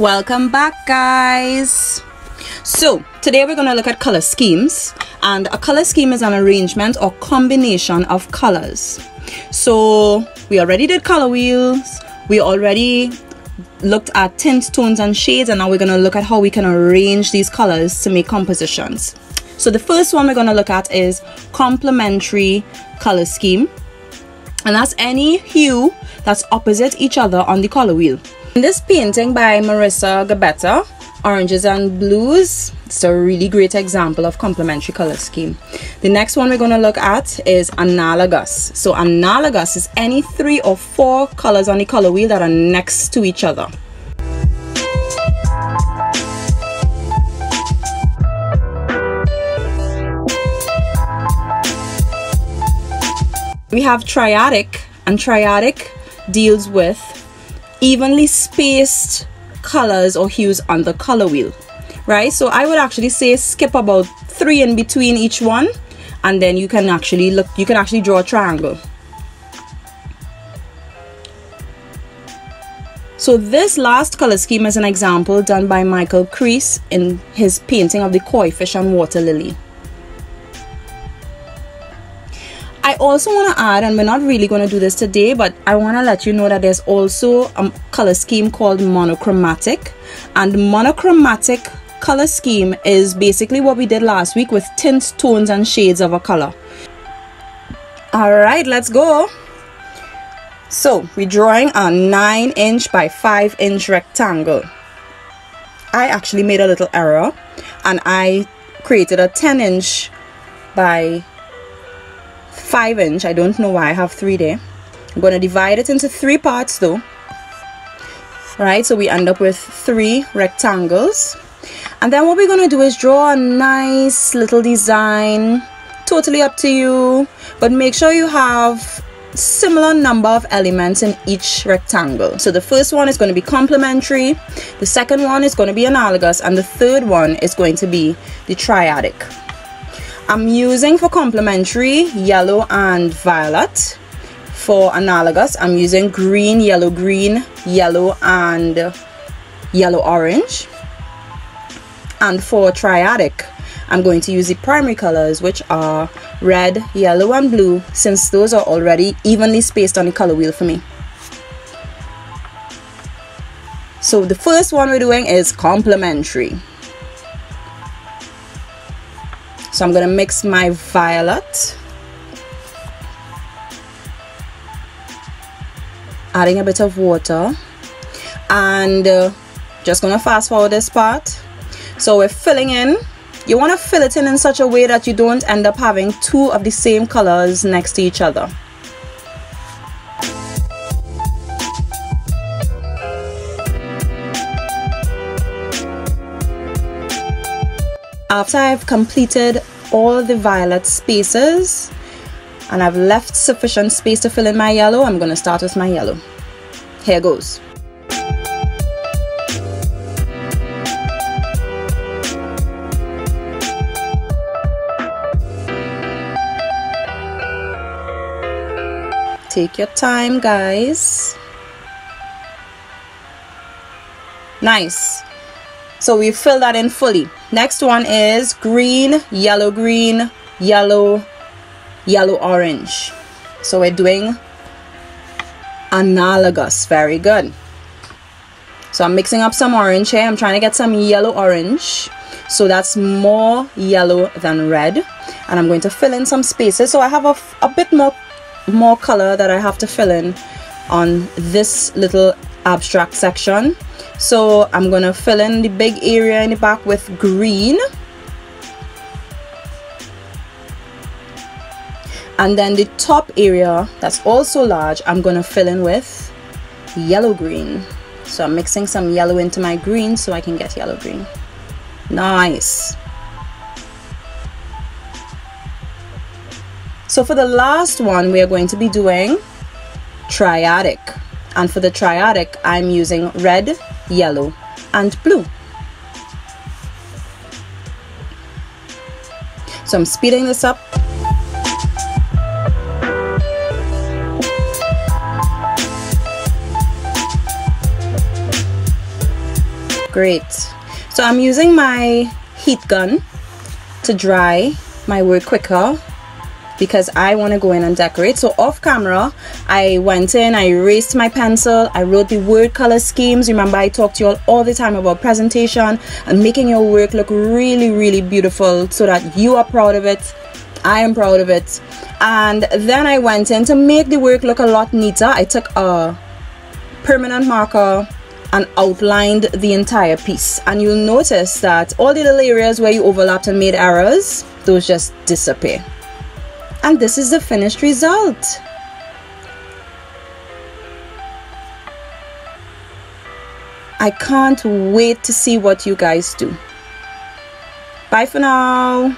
welcome back guys. So today we're going to look at color schemes and a color scheme is an arrangement or combination of colors. So we already did color wheels. We already looked at tints tones and shades and now we're going to look at how we can arrange these colors to make compositions. So the first one we're going to look at is complementary color scheme and that's any hue that's opposite each other on the color wheel. In this painting by Marissa Gabetta, Oranges and Blues, it's a really great example of complementary color scheme. The next one we're going to look at is analogous. So analogous is any three or four colors on the color wheel that are next to each other. We have triadic, and triadic deals with evenly spaced colors or hues on the color wheel, right? So I would actually say skip about three in between each one, and then you can actually look, you can actually draw a triangle. So this last color scheme is an example done by Michael Crease in his painting of the koi fish and water lily. Also want to add, and we're not really going to do this today, but I want to let you know that there's also a color scheme called monochromatic. And monochromatic color scheme is basically what we did last week with tints, tones, and shades of a color. Alright, let's go. So, we're drawing a 9 inch by 5 inch rectangle. I actually made a little error and I created a 10 inch by 5 inch I don't know why I have 3 there. I'm going to divide it into 3 parts though. Right so we end up with 3 rectangles. And then what we're going to do is draw a nice little design. Totally up to you. But make sure you have similar number of elements in each rectangle. So the first one is going to be complementary. The second one is going to be analogous. And the third one is going to be the triadic I'm using for complementary yellow and violet. For analogous, I'm using green, yellow, green, yellow, and yellow, orange. And for triadic, I'm going to use the primary colors, which are red, yellow, and blue, since those are already evenly spaced on the color wheel for me. So the first one we're doing is complementary. So I'm going to mix my violet. Adding a bit of water. And uh, just going to fast forward this part. So we're filling in. You want to fill it in in such a way that you don't end up having two of the same colors next to each other. After I've completed all the violet spaces and I've left sufficient space to fill in my yellow, I'm going to start with my yellow. Here goes. Take your time, guys. Nice. So we fill that in fully. Next one is green, yellow, green, yellow, yellow, orange. So we're doing analogous. Very good. So I'm mixing up some orange here. I'm trying to get some yellow orange. So that's more yellow than red. And I'm going to fill in some spaces. So I have a, a bit more, more color that I have to fill in on this little abstract section so I'm gonna fill in the big area in the back with green. And then the top area that's also large I'm gonna fill in with yellow green. So I'm mixing some yellow into my green so I can get yellow green. Nice. So for the last one we are going to be doing triadic. And for the triadic I'm using red yellow and blue. So I'm speeding this up. great so I'm using my heat gun to dry my work quicker because I want to go in and decorate. So off camera, I went in, I erased my pencil, I wrote the word color schemes. Remember, I talk to you all all the time about presentation and making your work look really, really beautiful so that you are proud of it. I am proud of it. And then I went in to make the work look a lot neater. I took a permanent marker and outlined the entire piece and you'll notice that all the little areas where you overlapped and made errors those just disappear and this is the finished result. I can't wait to see what you guys do. Bye for now